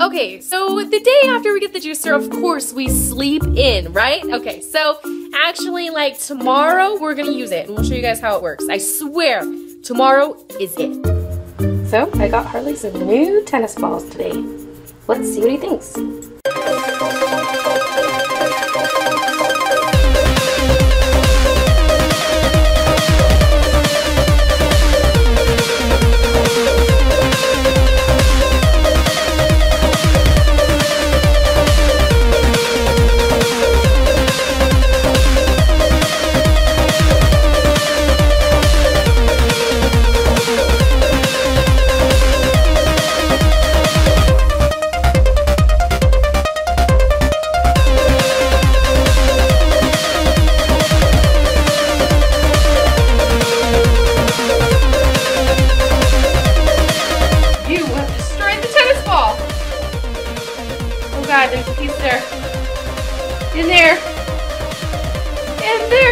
Okay, so the day after we get the juicer, of course, we sleep in, right? Okay, so actually, like tomorrow, we're gonna use it, and we'll show you guys how it works. I swear, tomorrow is it. So, I got Harley some new tennis balls today. Let's see what he thinks. God, there's a piece there. In there. In there.